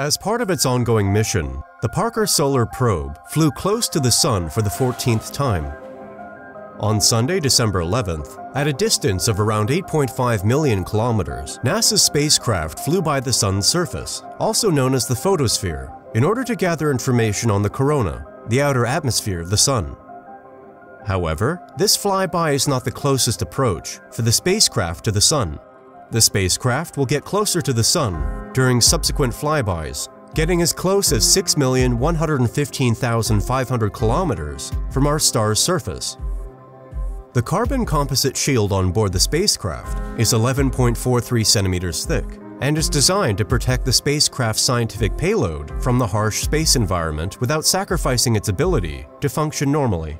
As part of its ongoing mission, the Parker Solar Probe flew close to the Sun for the 14th time. On Sunday, December 11th, at a distance of around 8.5 million kilometers, NASA's spacecraft flew by the Sun's surface, also known as the photosphere, in order to gather information on the corona, the outer atmosphere of the Sun. However, this flyby is not the closest approach for the spacecraft to the Sun. The spacecraft will get closer to the Sun during subsequent flybys, getting as close as 6,115,500 kilometers from our star's surface. The carbon composite shield on board the spacecraft is 11.43 centimeters thick and is designed to protect the spacecraft's scientific payload from the harsh space environment without sacrificing its ability to function normally.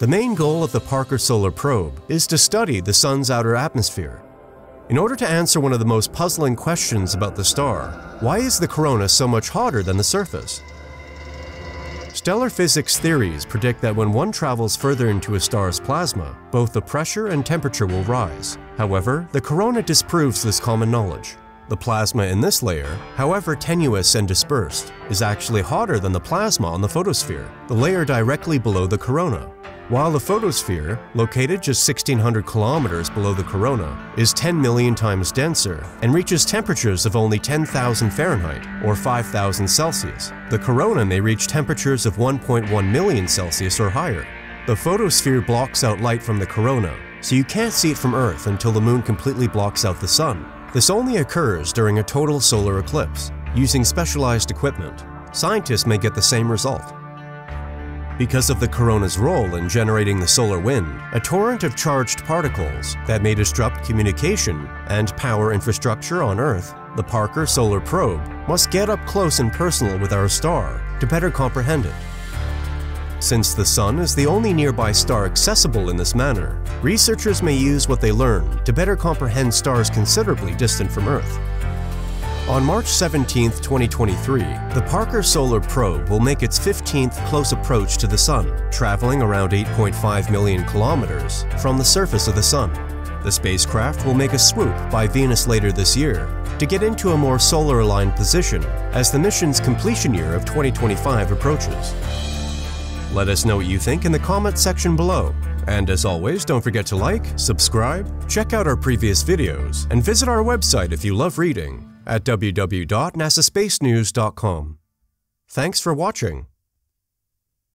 The main goal of the Parker Solar Probe is to study the Sun's outer atmosphere in order to answer one of the most puzzling questions about the star, why is the corona so much hotter than the surface? Stellar physics theories predict that when one travels further into a star's plasma, both the pressure and temperature will rise. However, the corona disproves this common knowledge. The plasma in this layer, however tenuous and dispersed, is actually hotter than the plasma on the photosphere, the layer directly below the corona. While the photosphere, located just 1600 kilometers below the corona, is 10 million times denser and reaches temperatures of only 10,000 Fahrenheit or 5,000 Celsius, the corona may reach temperatures of 1.1 million Celsius or higher. The photosphere blocks out light from the corona, so you can't see it from Earth until the moon completely blocks out the sun. This only occurs during a total solar eclipse. Using specialized equipment, scientists may get the same result. Because of the corona's role in generating the solar wind, a torrent of charged particles that may disrupt communication and power infrastructure on Earth, the Parker Solar Probe must get up close and personal with our star to better comprehend it. Since the Sun is the only nearby star accessible in this manner, researchers may use what they learn to better comprehend stars considerably distant from Earth. On March 17, 2023, the Parker Solar Probe will make its 15th close approach to the Sun, traveling around 8.5 million kilometers from the surface of the Sun. The spacecraft will make a swoop by Venus later this year to get into a more solar-aligned position as the mission's completion year of 2025 approaches. Let us know what you think in the comments section below. And as always, don't forget to like, subscribe, check out our previous videos, and visit our website if you love reading at www.nasaspacenews.com. Thanks for watching.